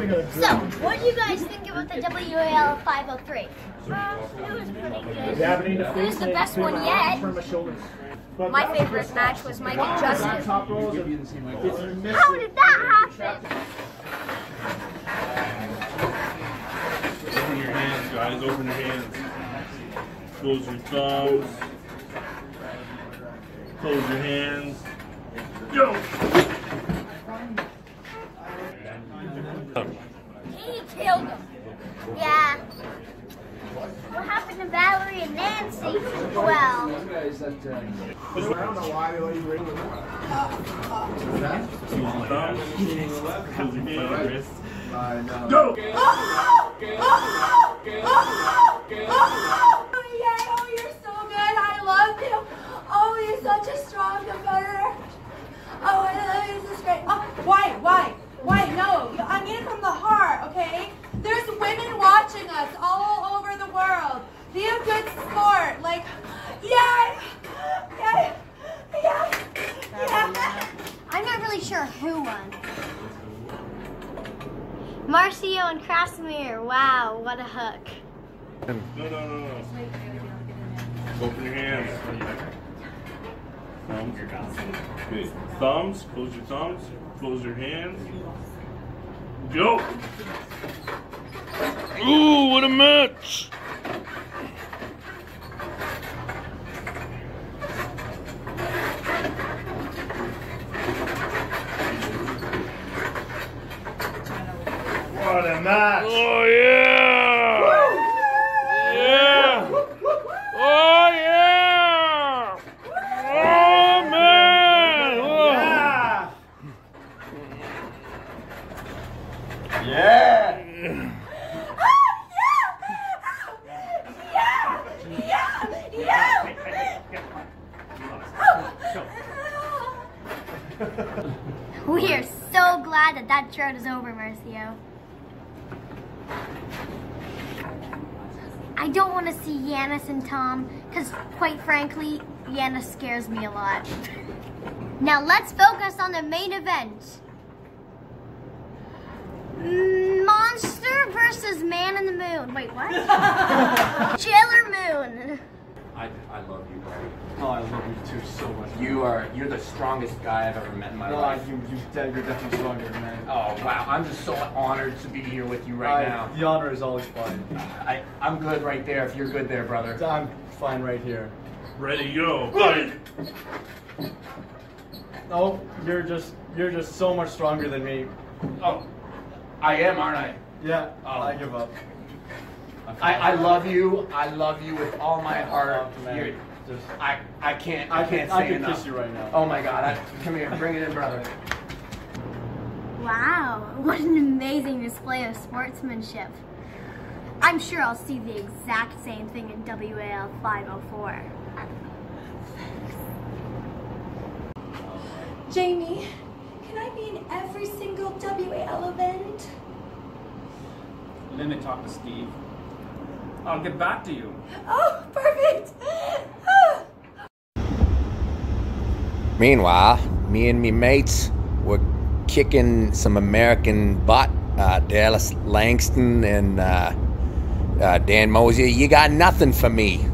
So, what do you guys think about the WAL 503? Uh, it was pretty good. Happening It was the best one yet. My favorite match was Mike and Justin. How How did that happen? Open your hands, guys. Open your hands. Close your thumbs. Close your hands. Go! Killed him. Yeah. What happened to Valerie and Nancy? Well, I don't know why they let you ring the Close your thumbs. Close your hands, wrists. Go! Oh, yeah, oh, you're so good. I love you. Oh, you're such a strong competitor. Oh, I love you. This is great. Oh, why, why, why? No, I mean it from the heart, okay? There's women watching us all over the world. Be a good sport. Like, yeah, yeah, yeah, yeah. I'm not really sure who won. Marcio and Krasimir. Wow, what a hook. No, no, no, no. Open your hands. Thumbs. Good. Thumbs. Close your thumbs. Close your hands. Go! Ooh, what a match! What a match! Oh yeah! Yeah! Oh yeah! Oh man! Oh. Yeah! Yeah! We are so glad that that drought is over, Marcio. I don't want to see Yanis and Tom, because quite frankly, Yanis scares me a lot. now let's focus on the main event. Monster versus Man in the Moon. Wait, what? Jailer Moon. I, I love you, buddy. Oh, I love you too so much. You are you're the strongest guy I've ever met in my No, life. you, you, you're definitely stronger, man. Oh wow, I'm just so honored to be here with you right I- now. The honor is always mine. I, I'm good right there if you're good there, brother. I'm fine right here. Ready, go! Fight! Oh, you're just you're just so much stronger than me. Oh, I am, aren't I? Yeah, Oh. I give up. I, I love you. I love you with all my heart. You're- Just I, I can't I, I can't could, I say could enough. kiss you right now. Oh my God! I, come here, bring it in, brother. Wow, what an amazing display of sportsmanship. I'm sure I'll see the exact same thing in WAL 504. Jamie, can I be in every single WAL event? Let me talk to Steve. I'll get back to you. Oh, perfect. Meanwhile, me and me mates were kicking some American butt. Uh, Dallas Langston and uh, uh, Dan Mosier, you got nothing for me.